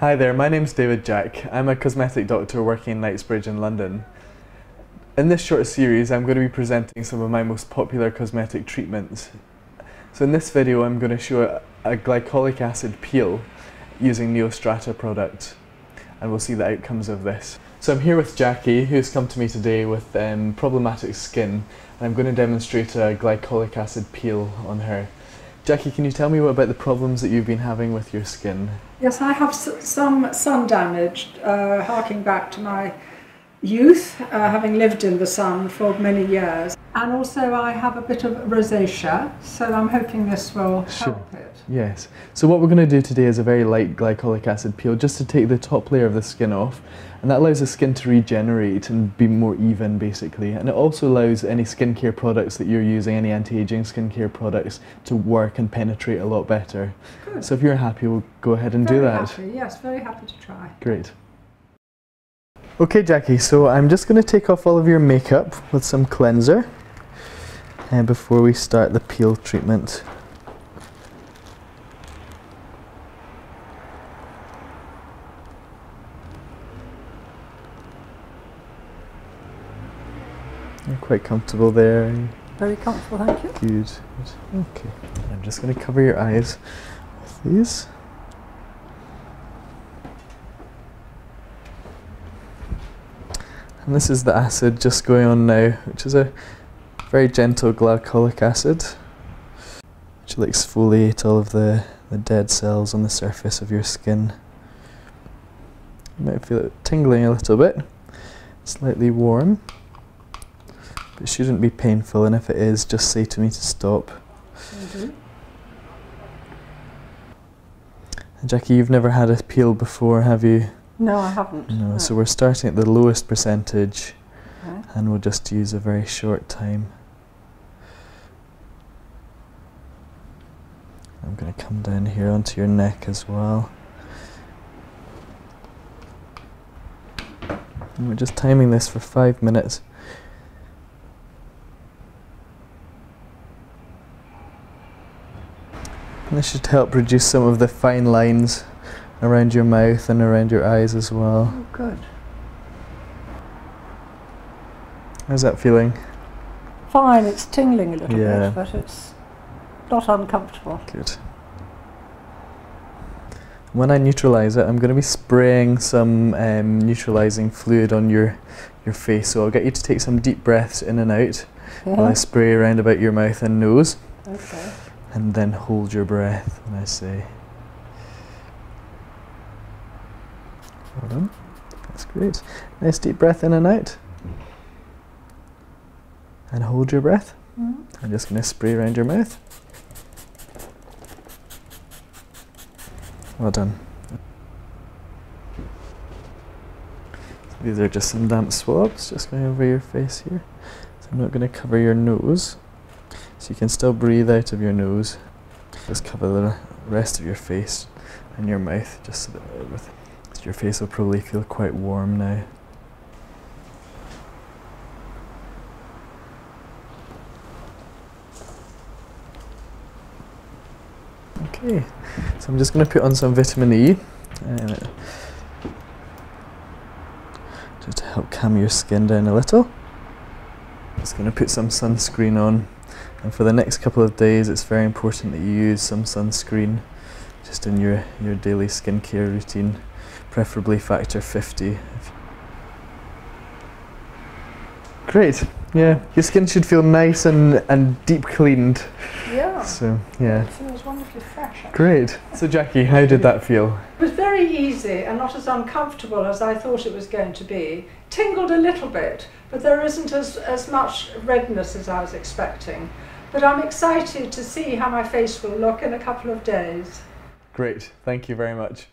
Hi there, my name's David Jack. I'm a cosmetic doctor working in Knightsbridge in London. In this short series, I'm going to be presenting some of my most popular cosmetic treatments. So in this video, I'm going to show a, glycolic acid peel using Neostrata product, and we'll see the outcomes of this. So I'm here with Jackie, who's come to me today with um, problematic skin, and I'm going to demonstrate a glycolic acid peel on her. Jackie, can you tell me about the problems that you've been having with your skin? Yes, I have some sun damage, uh, harking back to my youth, uh, having lived in the sun for many years. And also I have a bit of rosacea, so I'm hoping this will Sure. help it. Yes. So what we're going to do today is a very light glycolic acid peel just to take the top layer of the skin off and that allows the skin to regenerate and be more even basically and it also allows any skincare products that you're using, any anti-aging skincare products to work and penetrate a lot better. Good. So if you're happy we'll go ahead and very do that. Happy. Yes, very happy to try. Great. Okay Jackie, so I'm just going to take off all of your makeup with some cleanser uh, before we start the peel treatment. You're quite comfortable there. Very comfortable, thank you. Good. good. Okay. I'm just going to cover your eyes with these. And this is the acid just going on now, which is a very gentle glycolic acid, which will exfoliate all of the, the dead cells on the surface of your skin. You might feel it tingling a little bit, slightly warm. But it shouldn't be painful, and if it is, just say to me to stop. Mhm. Jackie, you've never had a peel before, have you? No, I haven't. No, so we're starting at the lowest percentage, Okay. and we'll just use a very short time. I'm going to come down here onto your neck as well. And we're just timing this for five minutes. And this should help reduce some of the fine lines around your mouth and around your eyes as well. Oh, good. How's that feeling? Fine, it's tingling a little Yeah. bit, but it's not uncomfortable. Good. When I neutralize it, I'm going to be spraying some um, neutralizing fluid on your your face. So I'll get you to take some deep breaths in and out while I spray around about your mouth and nose, Okay. and then hold your breath when I say. Well done. That's great. Nice deep breath in and out. And hold your breath. Mhm. I'm just going to spray around your mouth. Well done. So these are just some damp swabs, just going over your face here. So I'm not going to cover your nose. So you can still breathe out of your nose. Just cover the rest of your face and your mouth, just so that so your face will probably feel quite warm now. Okay, so I'm just going to put on some vitamin E uh, just to help calm your skin down a little. Just going to put some sunscreen on, and for the next couple of days, it's very important that you use some sunscreen just in your, your daily skincare routine, preferably factor 50. Great, yeah, your skin should feel nice and, and deep cleaned. Yeah. So, yeah. It feels wonderfully fresh. actually. Great. So, Jackie, how did that feel? It was very easy and not as uncomfortable as I thought it was going to be. Tingled a little bit, but there isn't as, as much redness as I was expecting. But I'm excited to see how my face will look in a couple of days. Great. Thank you very much.